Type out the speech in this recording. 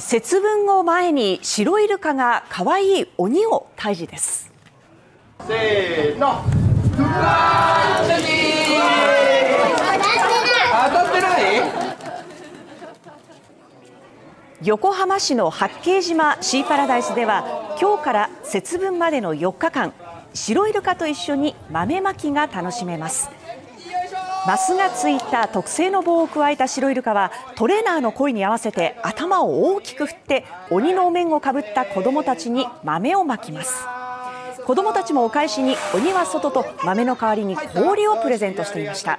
節分を前に白イルカが可愛い鬼を退治です。せーの。当たってない？横浜市の八景島シーパラダイスでは今日から節分までの4日間白イルカと一緒に豆まきが楽しめますマスがついた特製の棒を加えた白イルカはトレーナーの声に合わせて頭を大きく振って鬼のお面をかぶった子どもたちに豆をまきます。子どもたちもお返しに鬼は外と豆の代わりに氷をプレゼントしていました。